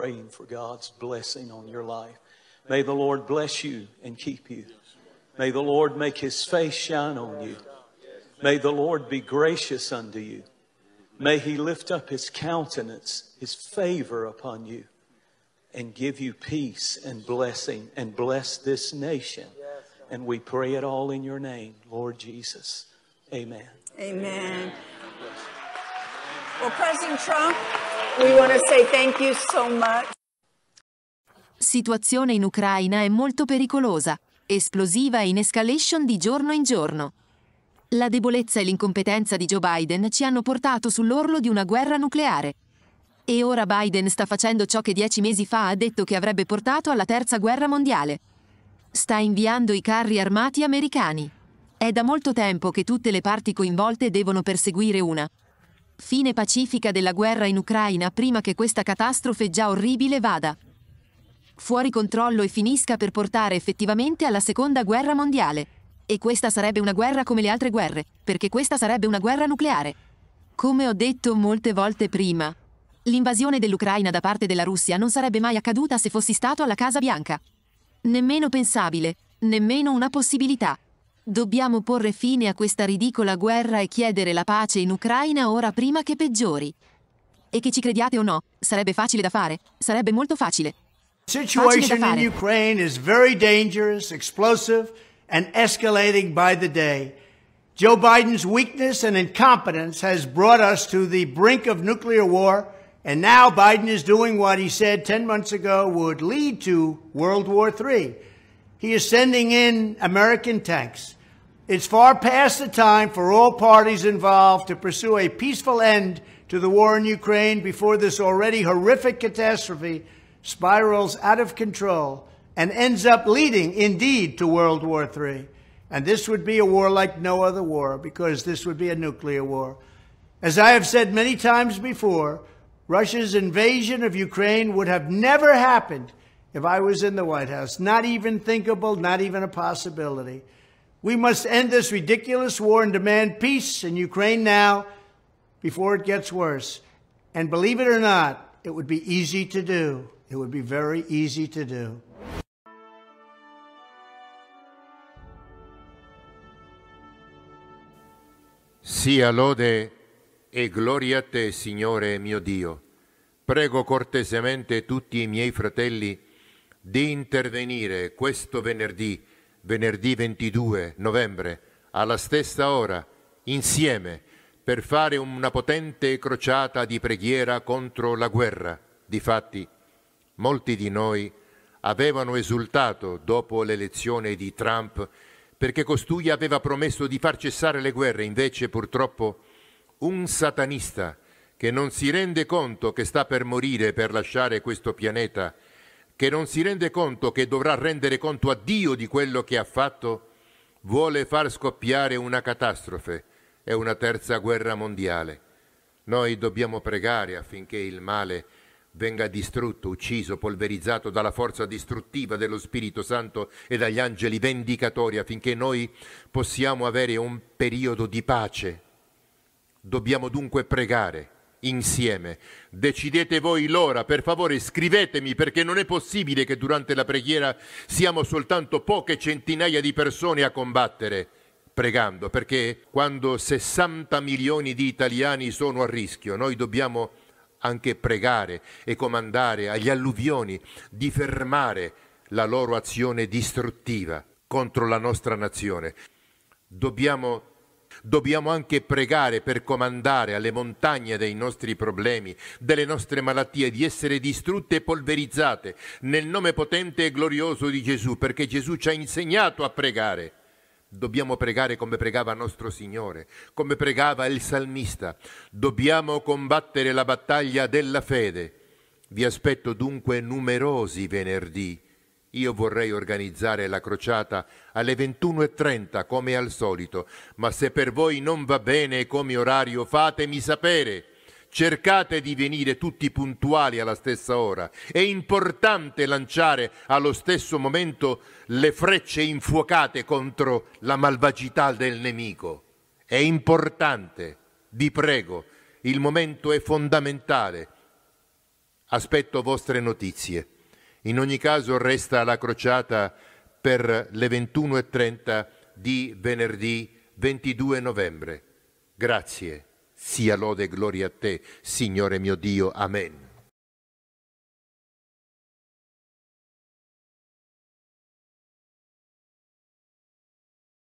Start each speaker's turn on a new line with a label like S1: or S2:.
S1: praying for God's blessing on your life. May the Lord bless you and keep you. May the Lord make his face shine on you. May the Lord be gracious unto you. May he lift up his countenance, his favor upon you, and give you peace and blessing and bless this nation. And we pray it all in your name, Lord Jesus. Amen.
S2: Amen. Well, President Trump, so.
S3: Situazione in Ucraina è molto pericolosa, esplosiva e in escalation di giorno in giorno. La debolezza e l'incompetenza di Joe Biden ci hanno portato sull'orlo di una guerra nucleare. E ora Biden sta facendo ciò che dieci mesi fa ha detto che avrebbe portato alla terza guerra mondiale. Sta inviando i carri armati americani. È da molto tempo che tutte le parti coinvolte devono perseguire una fine pacifica della guerra in Ucraina prima che questa catastrofe già orribile vada fuori controllo e finisca per portare effettivamente alla seconda guerra mondiale. E questa sarebbe una guerra come le altre guerre, perché questa sarebbe una guerra nucleare. Come ho detto molte volte prima, l'invasione dell'Ucraina da parte della Russia non sarebbe mai accaduta se fossi stato alla Casa Bianca. Nemmeno pensabile, nemmeno una possibilità. Dobbiamo porre fine a questa ridicola guerra e chiedere la pace in Ucraina ora prima che peggiori. E che ci crediate o no, sarebbe facile da fare, sarebbe molto facile.
S4: situation in Ukraine is very dangerous, explosive, and escalating by the day. Joe Biden's weakness and incompetence has brought us to the brink of nuclear war, and now Biden is doing what he said 10 months ago would lead to World War III. He is sending in American tanks. It's far past the time for all parties involved to pursue a peaceful end to the war in Ukraine before this already horrific catastrophe spirals out of control and ends up leading, indeed, to World War III. And this would be a war like no other war because this would be a nuclear war. As I have said many times before, Russia's invasion of Ukraine would have never happened if I was in the White House. Not even thinkable, not even a possibility. We must end this ridiculous war and demand peace in Ukraine now before it gets worse. And believe it or not, it would be easy to do. It would be very easy to do.
S5: Sia lode e gloria a te, Signore mio Dio. Prego cortesemente tutti i miei fratelli di intervenire questo venerdì, venerdì 22 novembre, alla stessa ora, insieme, per fare una potente crociata di preghiera contro la guerra. Difatti, Molti di noi avevano esultato dopo l'elezione di Trump perché costui aveva promesso di far cessare le guerre, invece purtroppo un satanista che non si rende conto che sta per morire per lasciare questo pianeta, che non si rende conto che dovrà rendere conto a Dio di quello che ha fatto, vuole far scoppiare una catastrofe e una terza guerra mondiale. Noi dobbiamo pregare affinché il male venga distrutto, ucciso, polverizzato dalla forza distruttiva dello Spirito Santo e dagli angeli vendicatori affinché noi possiamo avere un periodo di pace. Dobbiamo dunque pregare insieme. Decidete voi l'ora, per favore scrivetemi perché non è possibile che durante la preghiera siamo soltanto poche centinaia di persone a combattere pregando, perché quando 60 milioni di italiani sono a rischio, noi dobbiamo anche pregare e comandare agli alluvioni di fermare la loro azione distruttiva contro la nostra nazione. Dobbiamo, dobbiamo anche pregare per comandare alle montagne dei nostri problemi, delle nostre malattie, di essere distrutte e polverizzate nel nome potente e glorioso di Gesù, perché Gesù ci ha insegnato a pregare. Dobbiamo pregare come pregava nostro Signore, come pregava il salmista. Dobbiamo combattere la battaglia della fede. Vi aspetto dunque numerosi venerdì. Io vorrei organizzare la crociata alle 21.30 come al solito, ma se per voi non va bene come orario fatemi sapere cercate di venire tutti puntuali alla stessa ora. È importante lanciare allo stesso momento le frecce infuocate contro la malvagità del nemico. È importante, vi prego, il momento è fondamentale. Aspetto vostre notizie. In ogni caso resta la crociata per le 21.30 di venerdì 22 novembre. Grazie. Sia lode e gloria a te, Signore mio Dio. Amen.